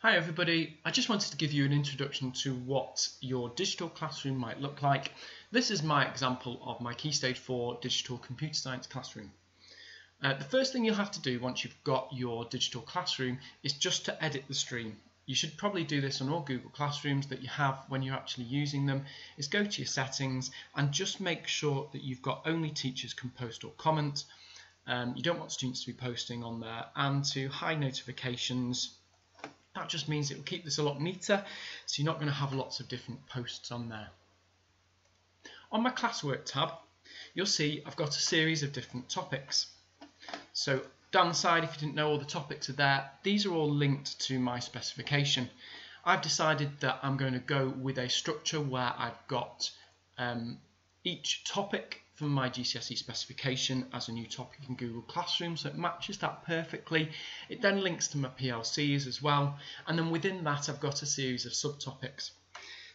Hi everybody, I just wanted to give you an introduction to what your digital classroom might look like. This is my example of my Key Stage 4 digital computer science classroom. Uh, the first thing you'll have to do once you've got your digital classroom is just to edit the stream. You should probably do this on all Google Classrooms that you have when you're actually using them, is go to your settings and just make sure that you've got only teachers can post or comment. Um, you don't want students to be posting on there and to hide notifications that just means it will keep this a lot neater, so you're not going to have lots of different posts on there. On my classwork tab, you'll see I've got a series of different topics. So down the side, if you didn't know all the topics are there, these are all linked to my specification. I've decided that I'm going to go with a structure where I've got um, each topic from my GCSE specification as a new topic in Google Classroom, so it matches that perfectly. It then links to my PLCs as well, and then within that I've got a series of subtopics.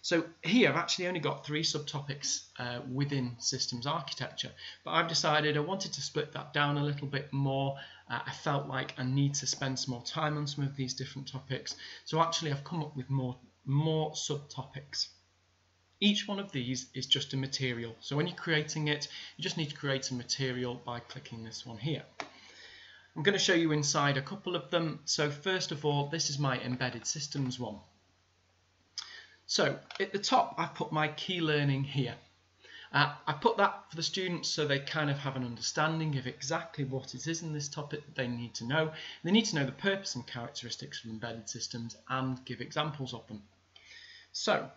So here I've actually only got three subtopics uh, within systems architecture, but I've decided I wanted to split that down a little bit more. Uh, I felt like I need to spend some more time on some of these different topics, so actually I've come up with more, more subtopics. Each one of these is just a material. So when you're creating it, you just need to create a material by clicking this one here. I'm going to show you inside a couple of them. So first of all, this is my embedded systems one. So at the top, I've put my key learning here. Uh, I put that for the students so they kind of have an understanding of exactly what it is in this topic that they need to know. They need to know the purpose and characteristics of embedded systems and give examples of them. So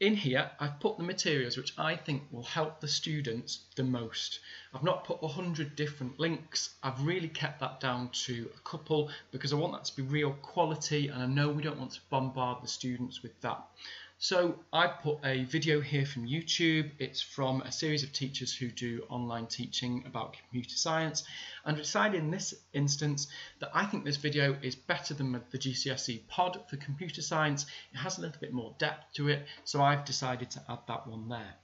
in here, I've put the materials which I think will help the students the most. I've not put 100 different links. I've really kept that down to a couple because I want that to be real quality and I know we don't want to bombard the students with that. So I put a video here from YouTube. It's from a series of teachers who do online teaching about computer science and decided in this instance that I think this video is better than the GCSE pod for computer science. It has a little bit more depth to it, so I've decided to add that one there.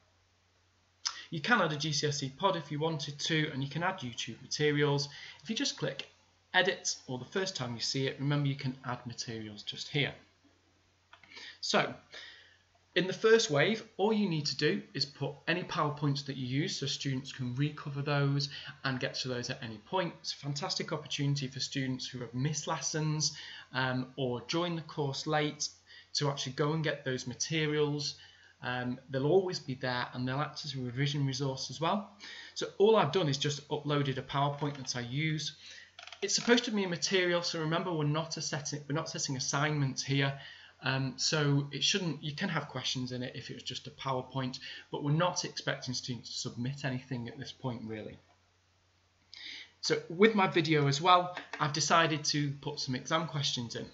You can add a GCSE pod if you wanted to, and you can add YouTube materials. If you just click edit, or the first time you see it, remember you can add materials just here. So, in the first wave, all you need to do is put any PowerPoints that you use so students can recover those and get to those at any point. It's a fantastic opportunity for students who have missed lessons um, or joined the course late to actually go and get those materials. Um, they'll always be there and they'll act as a revision resource as well. So all I've done is just uploaded a PowerPoint that I use. It's supposed to be a material, so remember we're not, setting, we're not setting assignments here. Um, so it shouldn't, you can have questions in it if it was just a PowerPoint, but we're not expecting students to submit anything at this point really. So with my video as well, I've decided to put some exam questions in.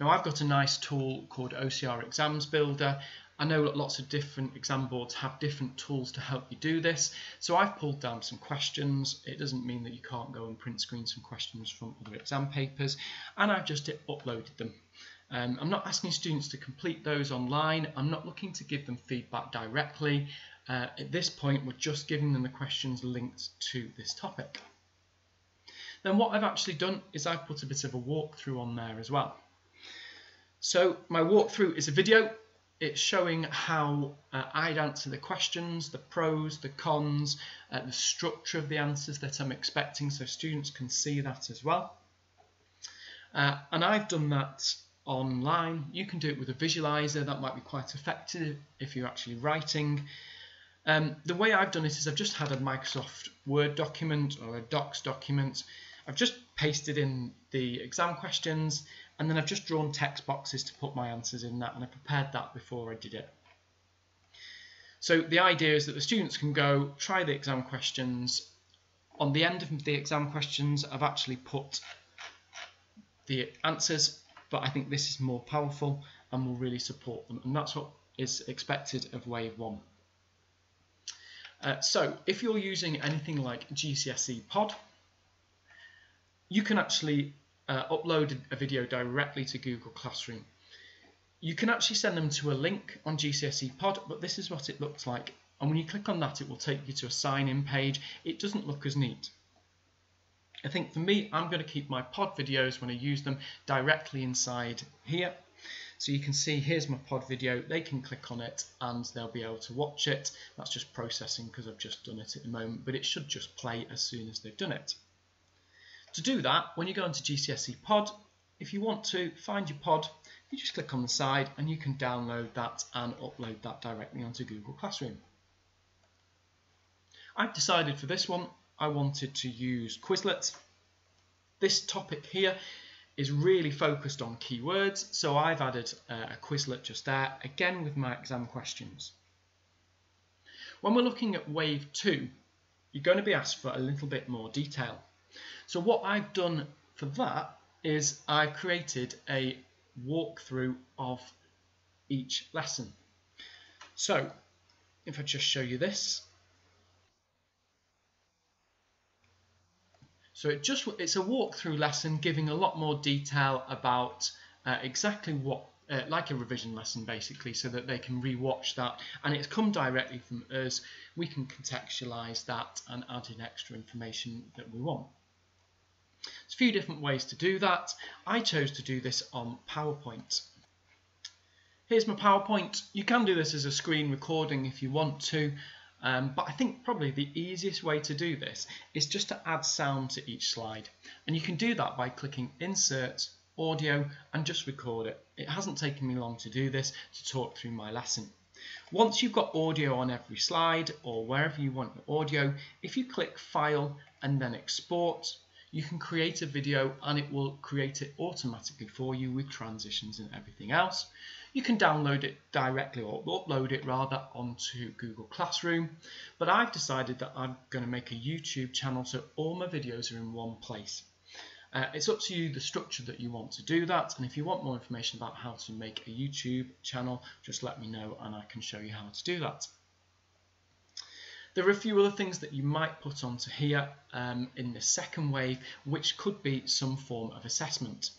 Now I've got a nice tool called OCR Exams Builder. I know lots of different exam boards have different tools to help you do this. So I've pulled down some questions. It doesn't mean that you can't go and print screen some questions from other exam papers. And I've just uploaded them. Um, I'm not asking students to complete those online. I'm not looking to give them feedback directly. Uh, at this point, we're just giving them the questions linked to this topic. Then what I've actually done is I've put a bit of a walkthrough on there as well. So my walkthrough is a video. It's showing how uh, I'd answer the questions, the pros, the cons, uh, the structure of the answers that I'm expecting so students can see that as well. Uh, and I've done that online. You can do it with a visualizer, that might be quite effective if you're actually writing. Um, the way I've done it is I've just had a Microsoft Word document or a Docs document. I've just pasted in the exam questions and then I've just drawn text boxes to put my answers in that and I prepared that before I did it. So the idea is that the students can go try the exam questions. On the end of the exam questions I've actually put the answers but I think this is more powerful and will really support them and that's what is expected of wave 1. Uh, so if you're using anything like GCSE pod you can actually uh, upload a video directly to Google Classroom. You can actually send them to a link on GCSE pod but this is what it looks like and when you click on that it will take you to a sign in page. It doesn't look as neat. I think for me, I'm going to keep my pod videos when I use them directly inside here. So you can see here's my pod video, they can click on it and they'll be able to watch it. That's just processing because I've just done it at the moment, but it should just play as soon as they've done it. To do that, when you go into GCSE pod, if you want to find your pod, you just click on the side and you can download that and upload that directly onto Google Classroom. I've decided for this one I wanted to use Quizlet. This topic here is really focused on keywords, so I've added uh, a Quizlet just there, again with my exam questions. When we're looking at wave 2, you're going to be asked for a little bit more detail. So what I've done for that is I've created a walkthrough of each lesson. So if I just show you this, So it just it's a walkthrough lesson giving a lot more detail about uh, exactly what uh, like a revision lesson basically so that they can rewatch that. And it's come directly from us. We can contextualize that and add in extra information that we want. There's a few different ways to do that. I chose to do this on PowerPoint. Here's my PowerPoint. You can do this as a screen recording if you want to um, but I think probably the easiest way to do this is just to add sound to each slide. And you can do that by clicking Insert, Audio, and just record it. It hasn't taken me long to do this to talk through my lesson. Once you've got audio on every slide or wherever you want your audio, if you click File and then Export, you can create a video and it will create it automatically for you with transitions and everything else. You can download it directly or upload it rather onto Google Classroom. But I've decided that I'm going to make a YouTube channel so all my videos are in one place. Uh, it's up to you the structure that you want to do that and if you want more information about how to make a YouTube channel just let me know and I can show you how to do that. There are a few other things that you might put onto here um, in the second wave which could be some form of assessment.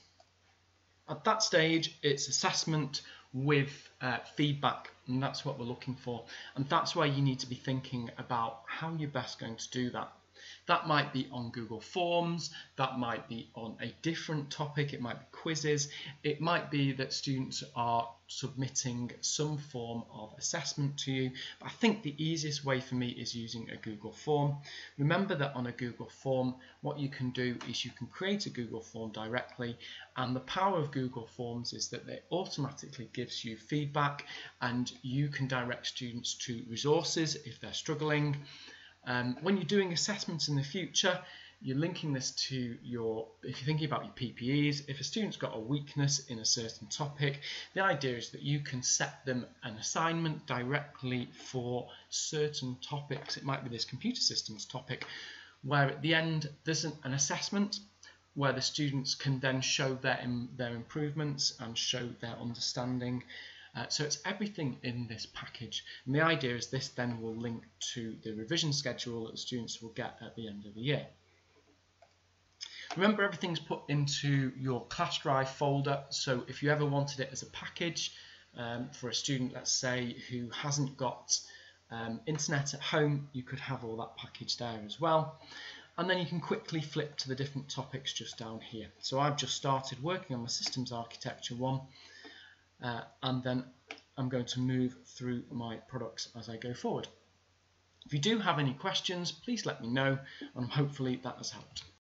At that stage it's assessment with uh, feedback and that's what we're looking for and that's why you need to be thinking about how you're best going to do that that might be on Google Forms, that might be on a different topic, it might be quizzes, it might be that students are submitting some form of assessment to you. But I think the easiest way for me is using a Google form. Remember that on a Google form, what you can do is you can create a Google form directly and the power of Google Forms is that it automatically gives you feedback and you can direct students to resources if they're struggling um, when you're doing assessments in the future, you're linking this to your, if you're thinking about your PPEs, if a student's got a weakness in a certain topic, the idea is that you can set them an assignment directly for certain topics. It might be this computer systems topic, where at the end there's an, an assessment where the students can then show their, their improvements and show their understanding uh, so it's everything in this package. And the idea is this then will link to the revision schedule that students will get at the end of the year. Remember everything's put into your ClassDrive folder, so if you ever wanted it as a package um, for a student, let's say, who hasn't got um, internet at home, you could have all that package there as well. And then you can quickly flip to the different topics just down here. So I've just started working on my systems architecture one uh, and then I'm going to move through my products as I go forward. If you do have any questions, please let me know and hopefully that has helped.